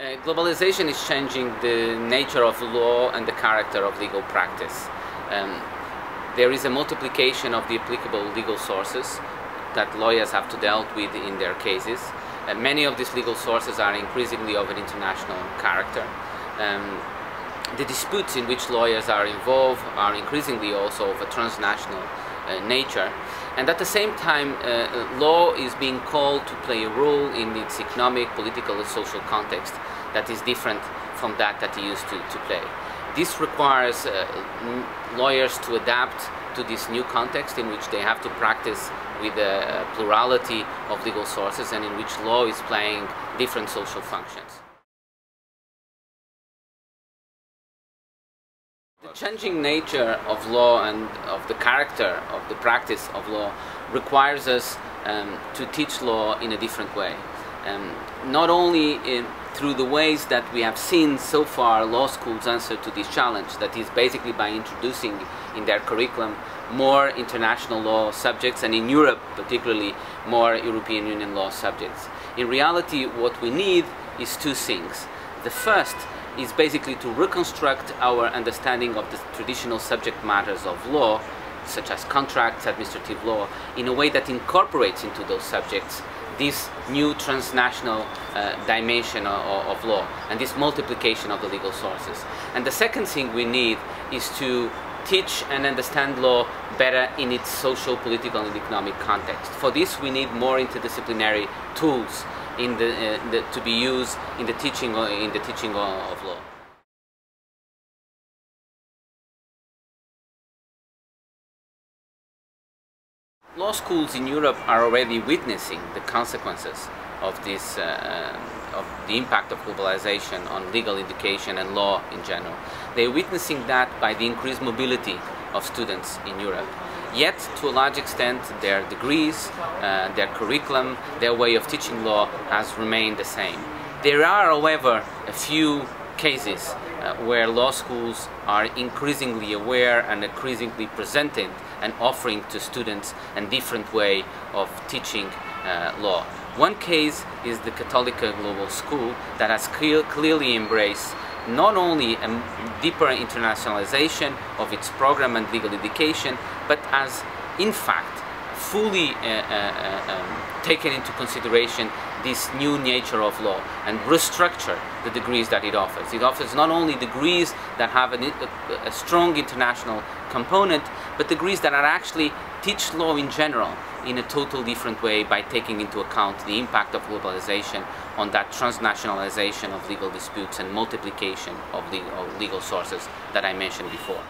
Uh, globalization is changing the nature of law and the character of legal practice. Um, there is a multiplication of the applicable legal sources that lawyers have to deal with in their cases. Uh, many of these legal sources are increasingly of an international character. Um, the disputes in which lawyers are involved are increasingly also of a transnational uh, nature. And at the same time, uh, law is being called to play a role in its economic, political, and social context that is different from that that he used to, to play. This requires uh, lawyers to adapt to this new context in which they have to practice with a plurality of legal sources and in which law is playing different social functions. The changing nature of law and of the character of the practice of law requires us um, to teach law in a different way. Um, not only in, through the ways that we have seen so far law schools answer to this challenge, that is basically by introducing in their curriculum more international law subjects and in Europe particularly more European Union law subjects. In reality what we need is two things. The first is basically to reconstruct our understanding of the traditional subject matters of law, such as contracts, administrative law, in a way that incorporates into those subjects this new transnational uh, dimension of, of, law and this multiplication of the legal sources. And the second thing we need is to teach and understand law better in its social, political and economic context. For this we need more interdisciplinary tools in the, uh, the, to be used in the teaching in the teaching of law. Law schools in Europe are already witnessing the consequences of this, uh, of the impact of globalization on legal education and law in general. They're witnessing that by the increased mobility of students in Europe. Yet, to a large extent, their degrees, uh, their curriculum, their way of teaching law has remained the same. There are, however, a few cases uh, where law schools are increasingly aware and increasingly presenting and offering to students a different way of teaching uh, law. One case is the Católica Global School that has clear, clearly embraced not only a deeper internationalization of its program and legal education, but has in fact fully uh, uh, uh, um, taken into consideration this new nature of law and restructure the degrees that it offers. It offers not only degrees that have an, a, a strong international component, but degrees that are actually teach law in general in a total different way by taking into account the impact of globalization on that transnationalization of legal disputes and multiplication of of legal sources that I mentioned before.